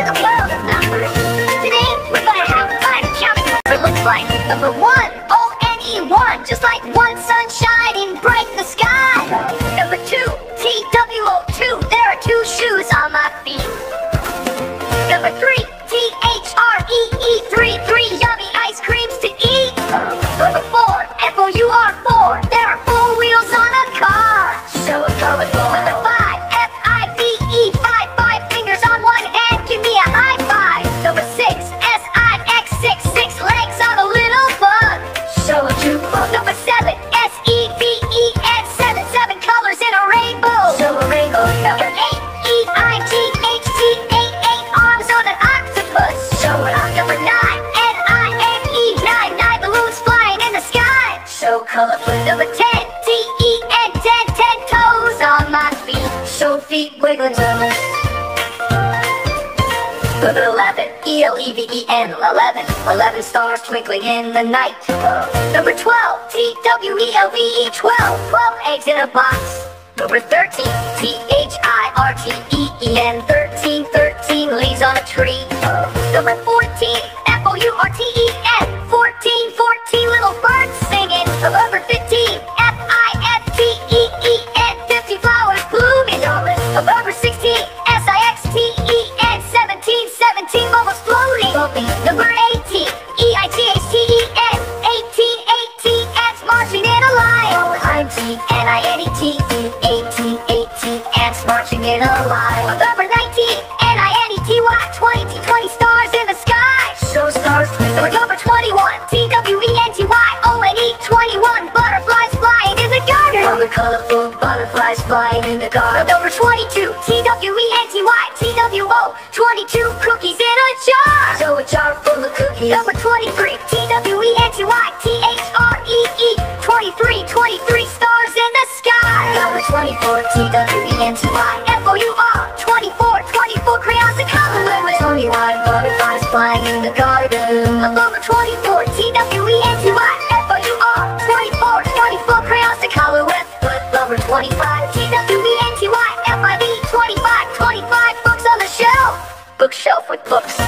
to the world of numbers. Today, we're gonna have fun counting what it looks like. Number one, O-N-E-1, just like one sun shining bright in the sky. Colorful. Number ten, T-E-N, ten, ten toes on my feet. So feet wiggling. Number 11, E-L-E-V-E-N, 11, 11 stars twinkling in the night. Number 12, T-W-E-L-V-E, 12, 12 eggs in a box. Number 13, T-H-I-R-T-E-E-N, 13, 13 leaves on a tree. Number 14, F-O-U-R-T-E-N, 14, 14 little birds Number 18, E-I-G-H-T-E-N, 18, 18 ants marching in a line. I'm T-N-I-N-E-T, 18, 18 ants marching in a line. Number 19, N-I-N-E-T-Y, 20, 20 stars in the sky. So stars. Number 21, T-W-E-N-T-Y, O-N-E, 21 butterflies flying in the garden. Colorful butterflies flying in the garden. Number 22, T-W-E-N-T-Y, T-W-O, 22 cookies Number 23, T-W-E-N-T-Y, T-H-R-E-E, 23, 23 stars in the sky. Number 24, T-W-E-N-T-Y, F-O-U-R, 24, 24 crayons of color. Number 21, butterflies flying in the garden. Number 24, T-W-E-N-T-Y, F-O-U-R, 24, 24 crayons to color with. With number 25, T-W-E-N-T-Y, F-I-V, 25, 25 books on the shelf. Bookshelf with books.